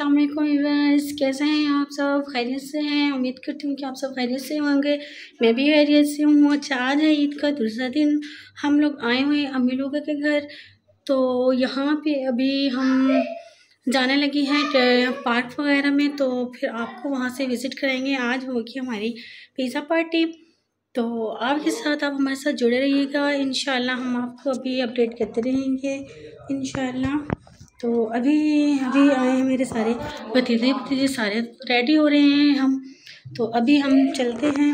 अल्लाम कैसे हैं आप सब? खैरियत से हैं? उम्मीद करती हूँ कि आप सब खैरियत से होंगे। मैं भी खैरियत से हूँ। अच्छा आज है ईद का दूसरा दिन। हम लोग आए हुए हैं अम्मी लोगों के घर। तो यहाँ पे अभी हम जाने लगे हैं पार्क वगैरह में। तो फिर आपको वहाँ से विज़िट करेंगे। आज होगी हमारी पिज़्ज़ा पार्टी। तो आपके साथ आप हमारे साथ जुड़े रहिएगा। इन हम आपको अभी अपडेट करते रहेंगे। इन तो अभी अभी आए हैं मेरे सारे भतीजे भतीजे सारे रेडी हो रहे हैं हम तो अभी हम चलते हैं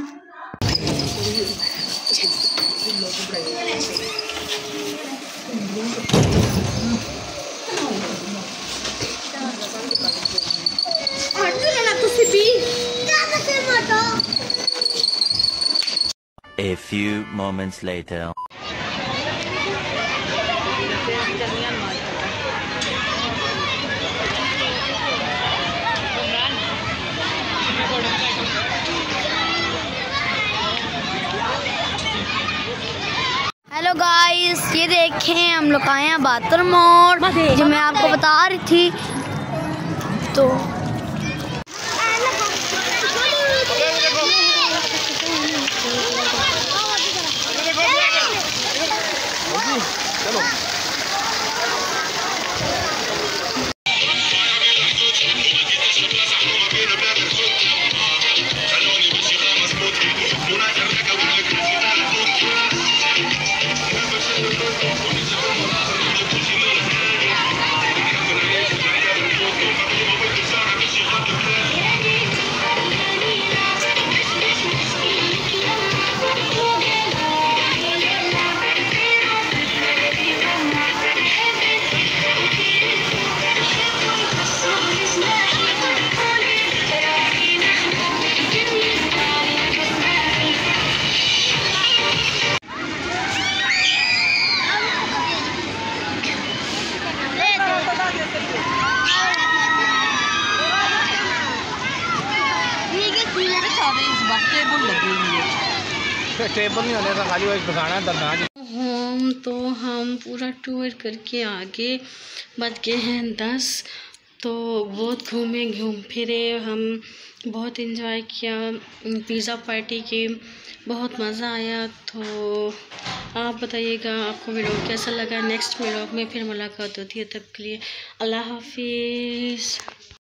A few moments later. Guys ये देखें हम लोग आए हैं बातर मोड़। जो मैं आपको बता रही थी तो चलो। टेबल नहीं होने का खाली वो दिखाना दरगाह हम तो हम पूरा टूर करके आगे बच गए हैं दस तो बहुत घूमे घूम फिरे हम बहुत इन्जॉय किया पिज़्ज़ा पार्टी की बहुत मज़ा आया तो आप बताइएगा आपको वीडियो कैसा लगा नेक्स्ट वीडियो में फिर मुलाकात होती है तब के लिए अल्लाह हाफिज़